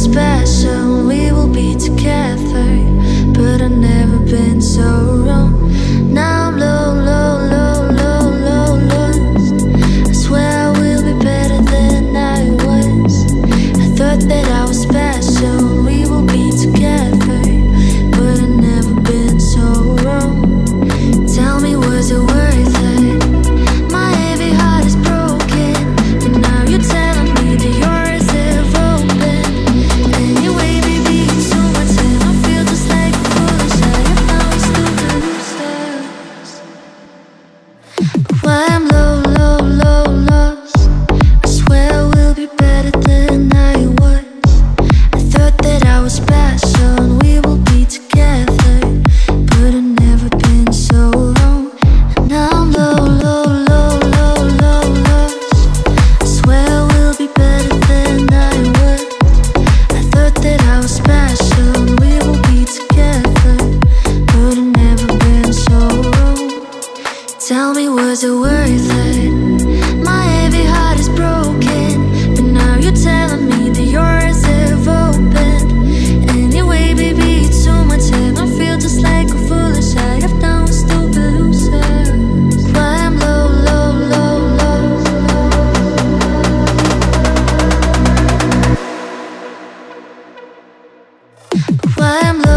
special, we will be together. But I've never been so wrong. Well, I'm was it worth it? My heavy heart is broken But now you're telling me that yours have opened Anyway, baby, it's so much I Feel just like a foolish I have down stupid loser Why I'm low, low, low, low, low. Why I'm low.